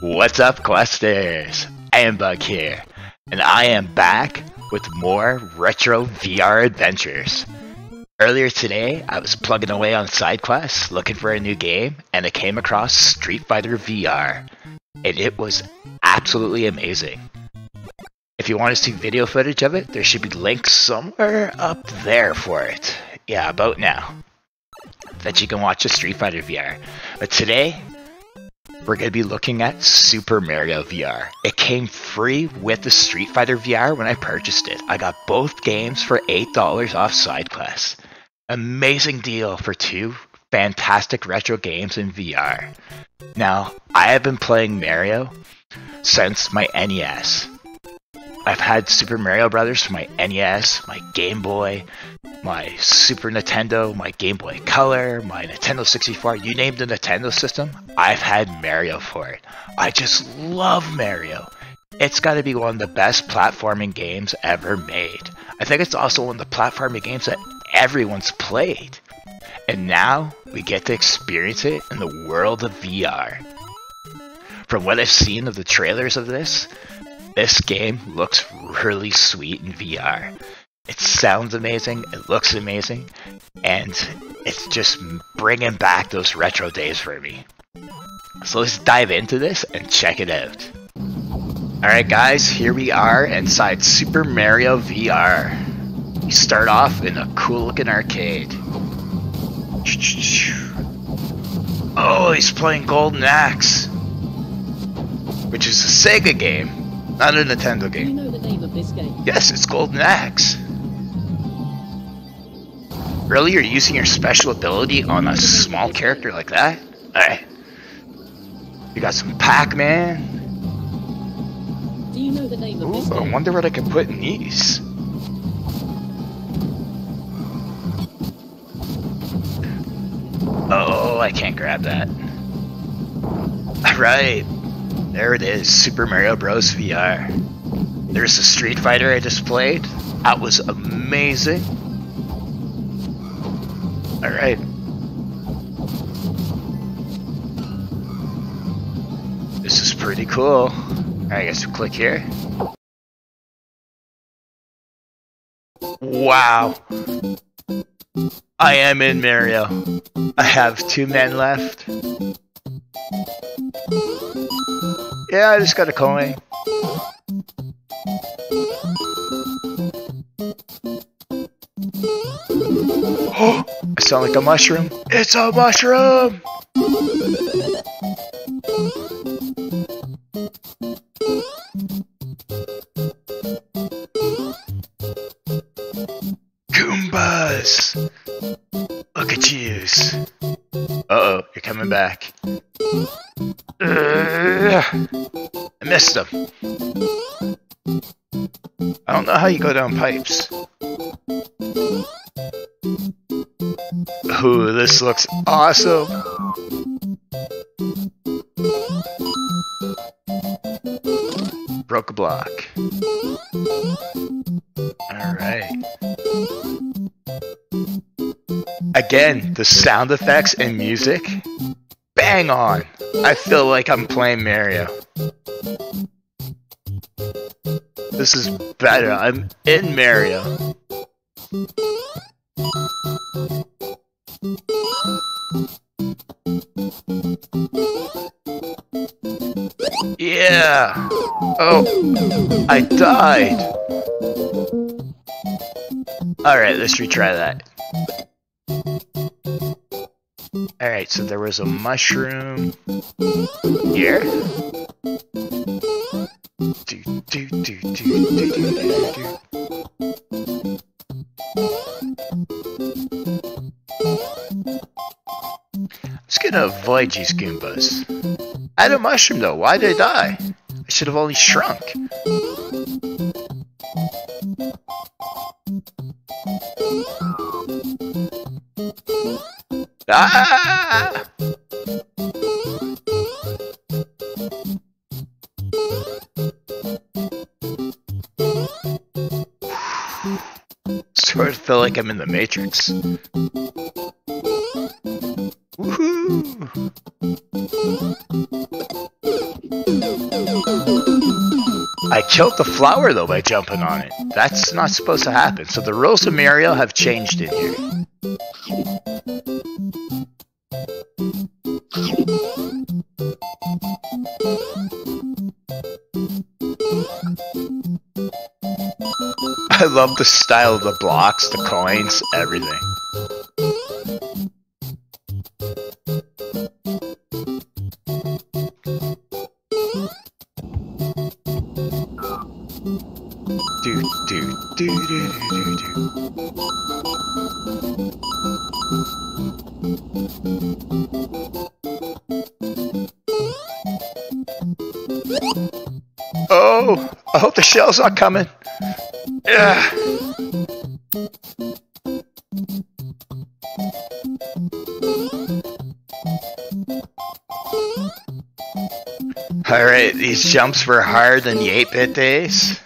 What's up, Questers? Ironbug here, and I am back with more retro VR adventures. Earlier today, I was plugging away on SideQuests looking for a new game, and I came across Street Fighter VR, and it was absolutely amazing. If you want to see video footage of it, there should be links somewhere up there for it. Yeah, about now. That you can watch the Street Fighter VR. But today, we're going to be looking at Super Mario VR. It came free with the Street Fighter VR when I purchased it. I got both games for $8 off SideQuest. Amazing deal for two fantastic retro games in VR. Now, I have been playing Mario since my NES. I've had Super Mario Brothers for my NES, my Game Boy, my Super Nintendo, my Game Boy Color, my Nintendo 64, you name the Nintendo system, I've had Mario for it. I just love Mario. It's got to be one of the best platforming games ever made. I think it's also one of the platforming games that everyone's played. And now we get to experience it in the world of VR. From what I've seen of the trailers of this, this game looks really sweet in VR. It sounds amazing, it looks amazing, and it's just bringing back those retro days for me. So let's dive into this and check it out. Alright guys, here we are inside Super Mario VR. We start off in a cool looking arcade. Oh, he's playing Golden Axe, which is a Sega game. Not a Nintendo game. You know the name of this game? Yes, it's Golden Axe. Really? You're using your special ability on a small character like that? Alright. You got some Pac-Man. Do you know the name of this I wonder what I can put in these. Oh, I can't grab that. Alright. There it is, Super Mario Bros. VR. There's the Street Fighter I just played. That was amazing. Alright. This is pretty cool. Alright, I guess we click here. Wow. I am in Mario. I have two men left. Yeah, I just got a coin. I sound like a mushroom. It's a mushroom! I missed him. I don't know how you go down pipes. Ooh, this looks awesome. Broke a block. Alright. Again, the sound effects and music, bang on. I feel like I'm playing Mario. This is better. I'm in Mario. Yeah. Oh, I died. Alright, let's retry that. Alright, so there was a mushroom here. Do, do, do, do, do, do, do. I'm just gonna avoid these Goombas. I had a mushroom though, why did I die? I should have only shrunk. Ah! feel like I'm in the Matrix. I killed the flower though by jumping on it. That's not supposed to happen. So the rules of Mario have changed in here. Love the style of the blocks, the coins, everything. Do do do do. Oh, I hope the shell's not coming. Alright, these jumps were harder than the 8 bit days.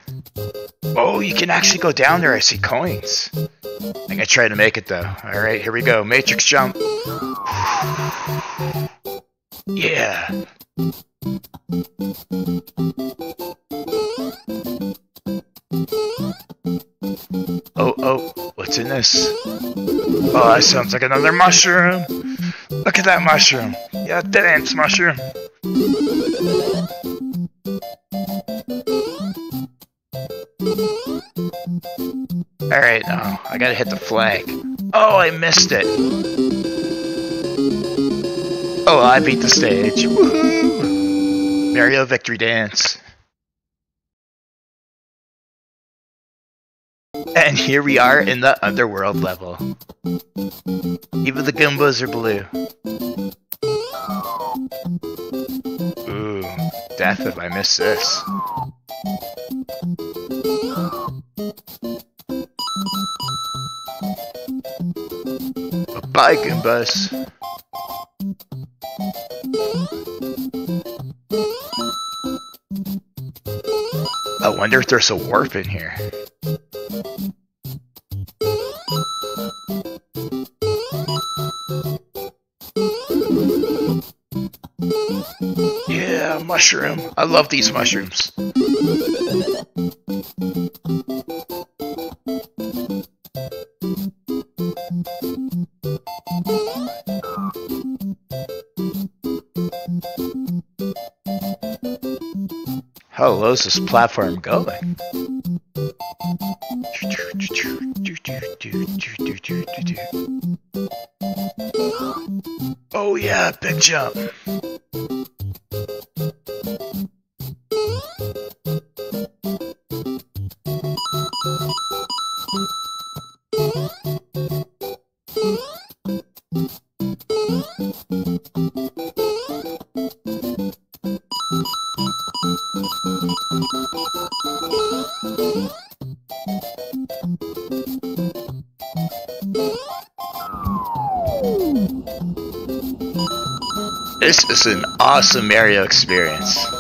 Oh, you can actually go down there. I see coins. I'm gonna try to make it though. Alright, here we go. Matrix jump. Yeah. This? Oh, that sounds like another mushroom. Look at that mushroom. Yeah, dance mushroom. Alright, now I gotta hit the flag. Oh, I missed it. Oh, I beat the stage. Woohoo! Mario Victory Dance. And here we are in the underworld level. Even the Goombas are blue. Ooh, death if I miss this. Bye, Goombas. I wonder if there's a warp in here. Yeah, mushroom. I love these mushrooms. How low is this platform going? Oh yeah, big jump. This is an awesome Mario experience.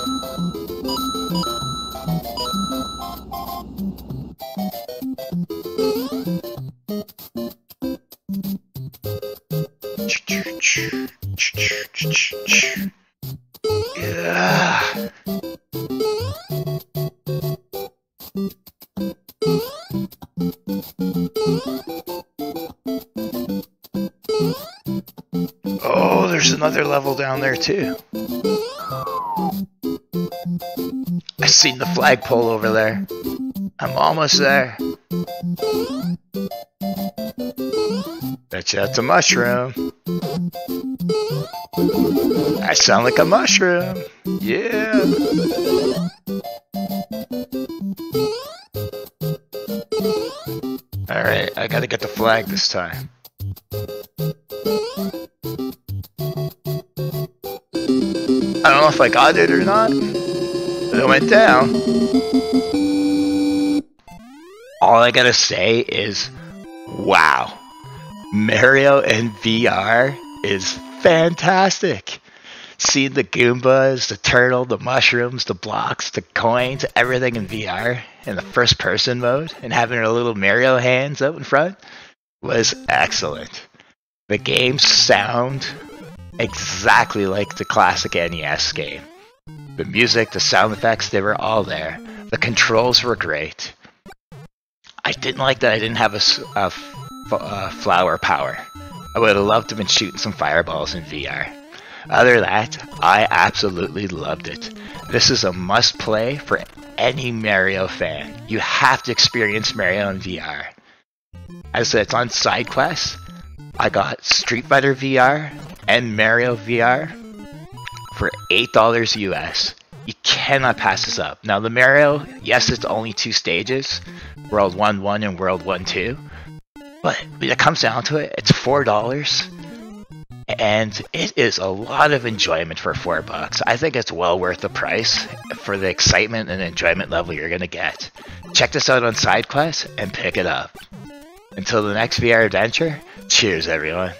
Another level down there too. I seen the flagpole over there. I'm almost there. Bet you that's a mushroom. I sound like a mushroom. Yeah. Alright, I gotta get the flag this time. I don't know if I got it or not, but it went down. All I gotta say is, wow. Mario in VR is fantastic. Seeing the Goombas, the turtle, the mushrooms, the blocks, the coins, everything in VR in the first person mode and having our little Mario hands out in front was excellent. The games sound exactly like the classic NES game. The music, the sound effects, they were all there. The controls were great. I didn't like that I didn't have a uh, flower power. I would have loved to have been shooting some fireballs in VR. Other than that, I absolutely loved it. This is a must play for any Mario fan. You have to experience Mario in VR. As it's on SideQuests, I got Street Fighter VR and Mario VR for $8 US. You cannot pass this up. Now, the Mario, yes, it's only two stages World 1 1 and World 1 2. But when it comes down to it, it's $4. And it is a lot of enjoyment for 4 bucks. I think it's well worth the price for the excitement and enjoyment level you're going to get. Check this out on SideQuest and pick it up. Until the next VR adventure, cheers everyone.